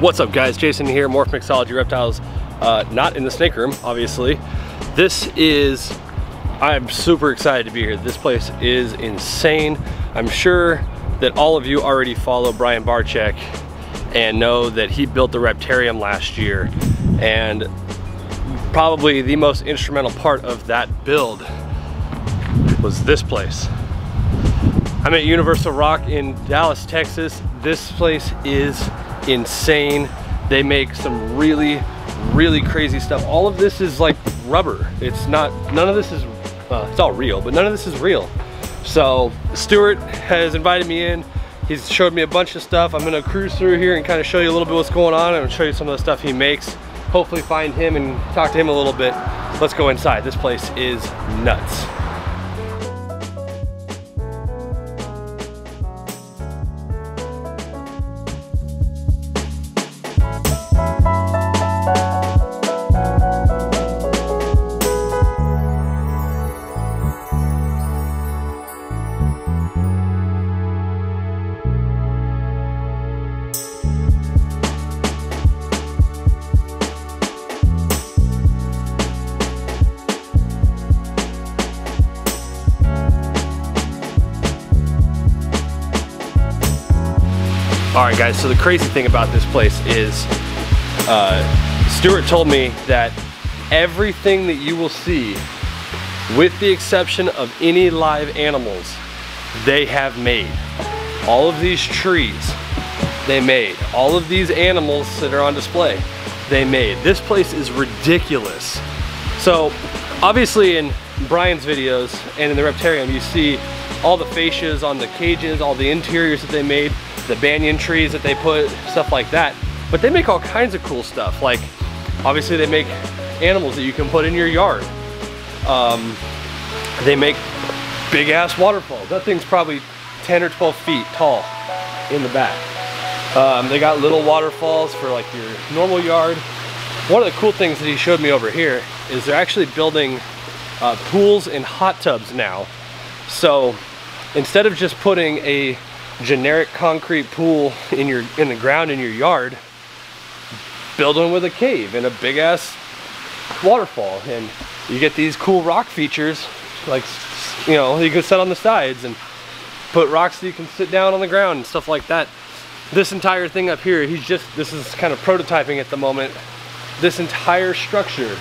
What's up guys, Jason here, Morph Mixology Reptiles, uh, not in the snake room, obviously. This is, I'm super excited to be here. This place is insane. I'm sure that all of you already follow Brian Barczyk and know that he built the Reptarium last year. And probably the most instrumental part of that build was this place. I'm at Universal Rock in Dallas, Texas. This place is insane. They make some really, really crazy stuff. All of this is like rubber. It's not, none of this is, uh, it's all real, but none of this is real. So Stuart has invited me in. He's showed me a bunch of stuff. I'm gonna cruise through here and kind of show you a little bit what's going on. I'm gonna show you some of the stuff he makes. Hopefully find him and talk to him a little bit. Let's go inside. This place is nuts. Guys, so the crazy thing about this place is uh, Stuart told me that everything that you will see, with the exception of any live animals, they have made. All of these trees, they made. All of these animals that are on display, they made. This place is ridiculous. So, obviously in Brian's videos and in the Reptarium, you see all the fascias on the cages, all the interiors that they made the banyan trees that they put, stuff like that. But they make all kinds of cool stuff. Like, obviously they make animals that you can put in your yard. Um, they make big ass waterfalls. That thing's probably 10 or 12 feet tall in the back. Um, they got little waterfalls for like your normal yard. One of the cool things that he showed me over here is they're actually building uh, pools and hot tubs now. So instead of just putting a generic concrete pool in your in the ground in your yard build one with a cave and a big ass waterfall. And you get these cool rock features like you know you can set on the sides and put rocks so you can sit down on the ground and stuff like that. This entire thing up here he's just this is kind of prototyping at the moment. This entire structure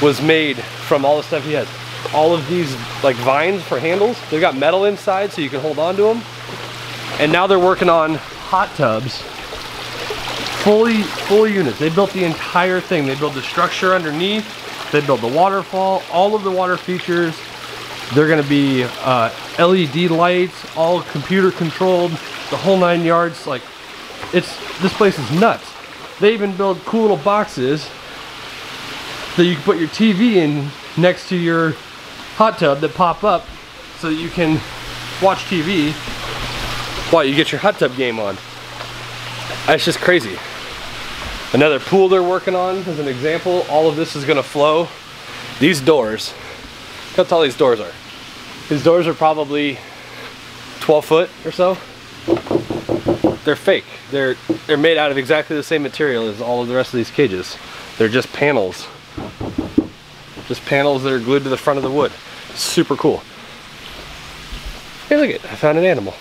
was made from all the stuff he has. All of these like vines for handles they've got metal inside so you can hold on to them and now they're working on hot tubs, fully, full units. They built the entire thing. They built the structure underneath. They built the waterfall, all of the water features. They're gonna be uh, LED lights, all computer controlled, the whole nine yards. Like, it's, this place is nuts. They even build cool little boxes that you can put your TV in next to your hot tub that pop up so that you can watch TV why, you get your hot tub game on. That's just crazy. Another pool they're working on as an example. All of this is gonna flow. These doors, look how tall these doors are. These doors are probably 12 foot or so. They're fake. They're, they're made out of exactly the same material as all of the rest of these cages. They're just panels. Just panels that are glued to the front of the wood. Super cool. Hey, look it, I found an animal.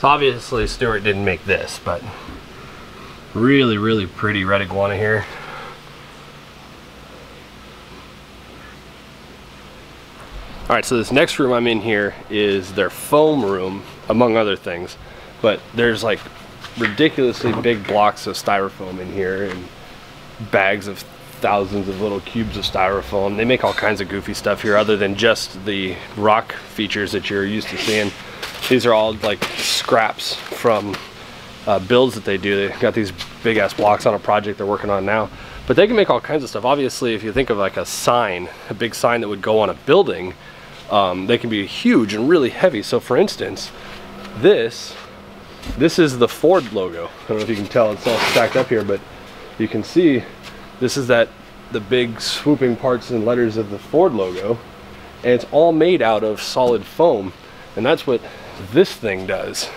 So obviously Stuart didn't make this, but really, really pretty red iguana here. All right, so this next room I'm in here is their foam room, among other things. But there's like ridiculously big blocks of styrofoam in here and bags of thousands of little cubes of styrofoam. They make all kinds of goofy stuff here other than just the rock features that you're used to seeing. These are all like scraps from uh, builds that they do. They got these big ass blocks on a project they're working on now. But they can make all kinds of stuff. Obviously, if you think of like a sign, a big sign that would go on a building, um, they can be huge and really heavy. So for instance, this, this is the Ford logo. I don't know if you can tell, it's all stacked up here, but you can see this is that the big swooping parts and letters of the Ford logo. And it's all made out of solid foam. And that's what this thing does.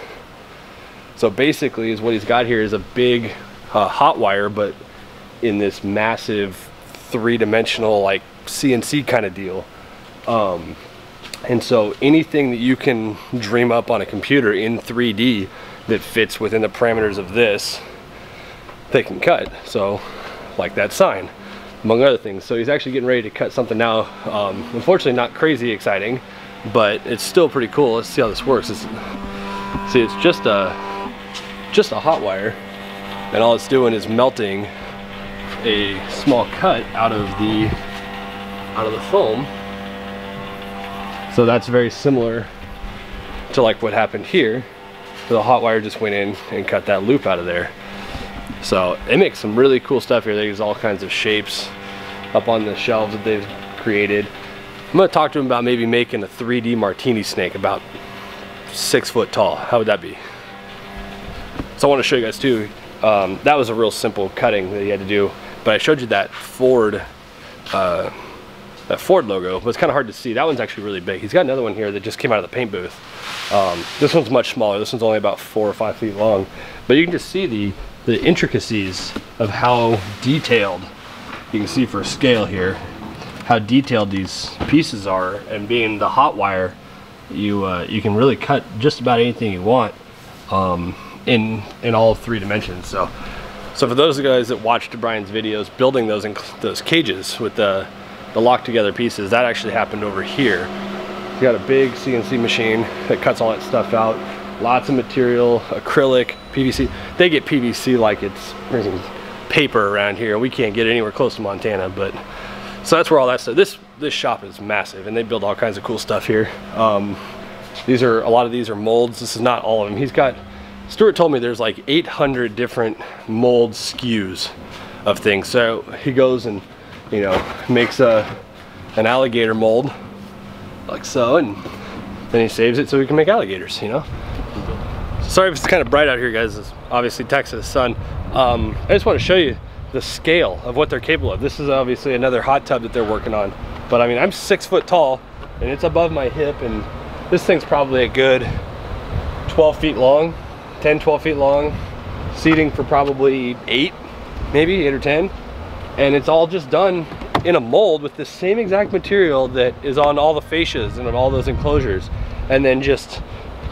So basically is what he's got here is a big uh, hot wire, but in this massive three-dimensional like CNC kind of deal. Um, and so anything that you can dream up on a computer in 3D that fits within the parameters of this, they can cut. So like that sign, among other things. So he's actually getting ready to cut something now. Um, unfortunately not crazy exciting, but it's still pretty cool. Let's see how this works. It's, see, it's just a, just a hot wire and all it's doing is melting a small cut out of the out of the foam. So that's very similar to like what happened here. The hot wire just went in and cut that loop out of there. So it makes some really cool stuff here. There's all kinds of shapes up on the shelves that they've created I'm gonna talk to him about maybe making a 3D martini snake about six foot tall how would that be so I want to show you guys too um, that was a real simple cutting that he had to do but I showed you that Ford, uh, that Ford logo, but it's kind of hard to see. That one's actually really big. He's got another one here that just came out of the paint booth. Um, this one's much smaller. This one's only about four or five feet long. But you can just see the, the intricacies of how detailed, you can see for scale here, how detailed these pieces are. And being the hot wire, you, uh, you can really cut just about anything you want um, in, in all three dimensions. So so for those guys that watched Brian's videos building those those cages with the, the locked together pieces, that actually happened over here. He's got a big CNC machine that cuts all that stuff out. Lots of material, acrylic, PVC. They get PVC like it's paper around here. We can't get anywhere close to Montana, but so that's where all that stuff. This this shop is massive, and they build all kinds of cool stuff here. Um, these are a lot of these are molds. This is not all of them. He's got Stuart told me there's like 800 different mold SKUs of things. So he goes and, you know, makes a, an alligator mold like so, and then he saves it so he can make alligators, you know? Sorry if it's kind of bright out here, guys. It's obviously Texas sun. Um, I just want to show you the scale of what they're capable of. This is obviously another hot tub that they're working on. But I mean, I'm six foot tall and it's above my hip and this thing's probably a good 12 feet long 10, 12 feet long, seating for probably eight, maybe eight or 10. And it's all just done in a mold with the same exact material that is on all the fascias and on all those enclosures. And then just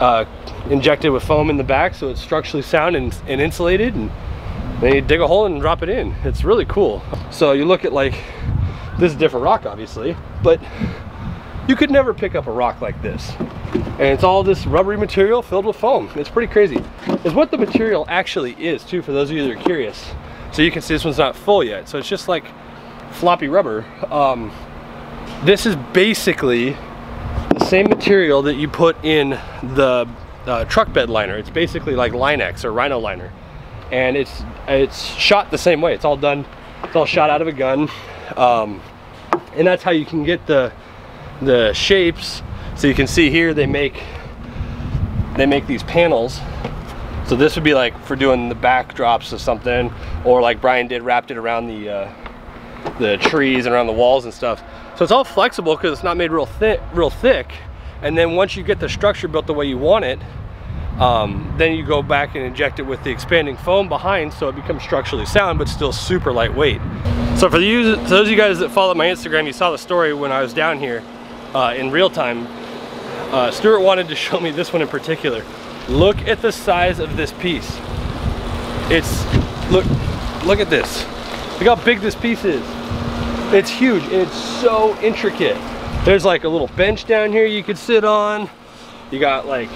uh, injected with foam in the back so it's structurally sound and, and insulated. And then you dig a hole and drop it in. It's really cool. So you look at like, this is a different rock obviously, but you could never pick up a rock like this. And it's all this rubbery material filled with foam. It's pretty crazy. Is what the material actually is too, for those of you that are curious. So you can see this one's not full yet. So it's just like floppy rubber. Um, this is basically the same material that you put in the uh, truck bed liner. It's basically like Line-X or Rhino liner. And it's it's shot the same way. It's all done, it's all shot out of a gun. Um, and that's how you can get the the shapes. So you can see here they make they make these panels. So this would be like for doing the backdrops of something, or like Brian did, wrapped it around the uh, the trees and around the walls and stuff. So it's all flexible because it's not made real thick, real thick. And then once you get the structure built the way you want it, um, then you go back and inject it with the expanding foam behind so it becomes structurally sound but still super lightweight. So for, the, for those of you guys that follow my Instagram, you saw the story when I was down here uh, in real time. Uh, Stuart wanted to show me this one in particular. Look at the size of this piece. It's, look, look at this. Look how big this piece is. It's huge, it's so intricate. There's like a little bench down here you could sit on. You got like,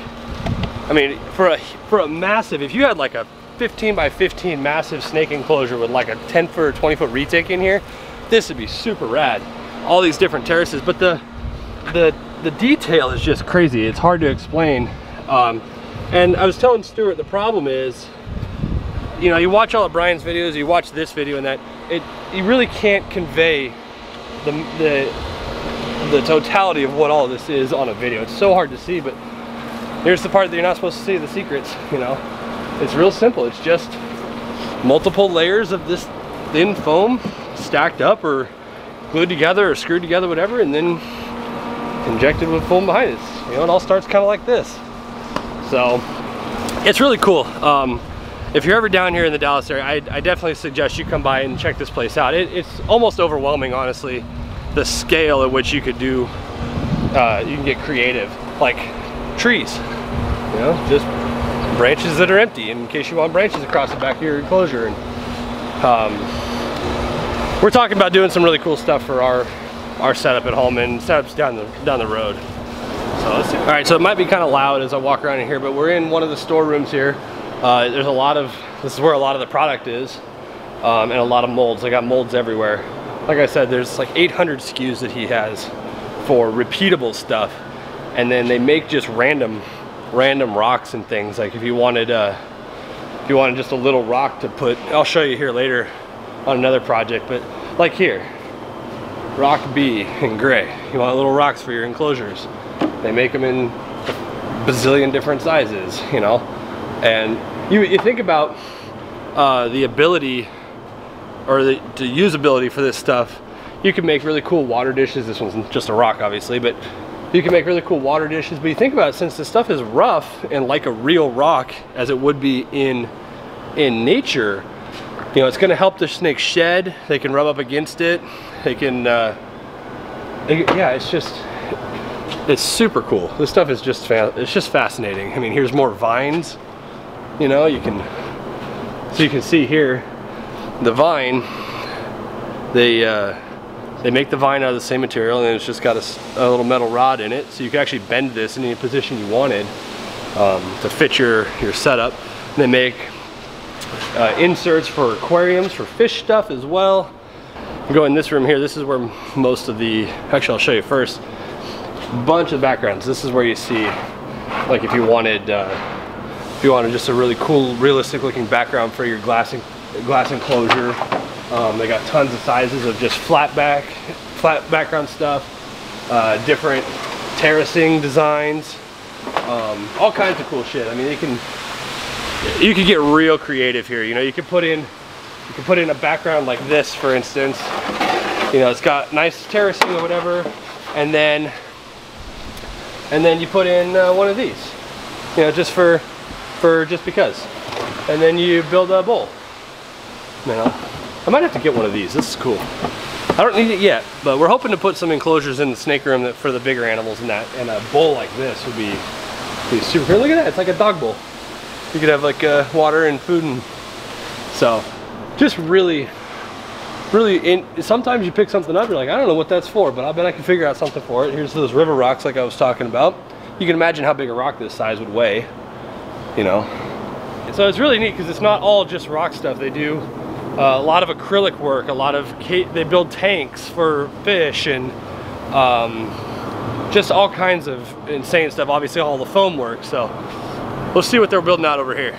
I mean, for a, for a massive, if you had like a 15 by 15 massive snake enclosure with like a 10 foot or 20 foot retic in here, this would be super rad. All these different terraces, but the, the the detail is just crazy. It's hard to explain. Um, and I was telling Stuart the problem is, you know, you watch all of Brian's videos, you watch this video and that, it you really can't convey the the the totality of what all this is on a video. It's so hard to see, but here's the part that you're not supposed to see, the secrets, you know. It's real simple. It's just multiple layers of this thin foam stacked up or glued together or screwed together, whatever, and then injected with foam behind it. You know, it all starts kind of like this. So it's really cool. Um, if you're ever down here in the Dallas area, I, I definitely suggest you come by and check this place out. It, it's almost overwhelming, honestly, the scale at which you could do, uh, you can get creative, like trees, you know, just branches that are empty in case you want branches across the back of your enclosure. And um, we're talking about doing some really cool stuff for our our setup at home and setups down the down the road. So. All right, so it might be kind of loud as I walk around in here, but we're in one of the storerooms here. Uh, there's a lot of, this is where a lot of the product is, um, and a lot of molds. I got molds everywhere. Like I said, there's like 800 SKUs that he has for repeatable stuff. And then they make just random, random rocks and things. Like if you wanted, uh, if you wanted just a little rock to put, I'll show you here later on another project, but like here, rock B in gray. You want little rocks for your enclosures. They make them in bazillion different sizes, you know? And you, you think about uh, the ability or the, the usability for this stuff. You can make really cool water dishes. This one's just a rock, obviously, but you can make really cool water dishes. But you think about it, since the stuff is rough and like a real rock, as it would be in in nature, you know, it's going to help the snake shed. They can rub up against it. They can, uh, they, yeah, it's just, it's super cool. This stuff is just, it's just fascinating. I mean, here's more vines. You know, you can, so you can see here, the vine, they, uh, they make the vine out of the same material and it's just got a, a, little metal rod in it. So you can actually bend this in any position you wanted um, to fit your, your setup. And they make uh, inserts for aquariums, for fish stuff as well. Go in this room here, this is where most of the, actually I'll show you first, bunch of backgrounds. This is where you see, like if you wanted, uh, if you wanted just a really cool, realistic looking background for your glass, glass enclosure. Um, they got tons of sizes of just flat back, flat background stuff, uh, different terracing designs, um, all kinds of cool shit. I mean, you can, you can get real creative here. You know, you can put in, you can put in a background like this, for instance. You know, it's got nice terracing or whatever, and then, and then you put in uh, one of these. You know, just for, for just because. And then you build a bowl. You know, I might have to get one of these. This is cool. I don't need it yet, but we're hoping to put some enclosures in the snake room that, for the bigger animals and that. And a bowl like this would be, be super cool. Look at that, it's like a dog bowl you could have like uh, water and food and so just really really in sometimes you pick something up you're like I don't know what that's for but I bet I can figure out something for it here's those river rocks like I was talking about you can imagine how big a rock this size would weigh you know so it's really neat because it's not all just rock stuff they do a lot of acrylic work a lot of they build tanks for fish and um, just all kinds of insane stuff obviously all the foam work so Let's see what they're building out over here.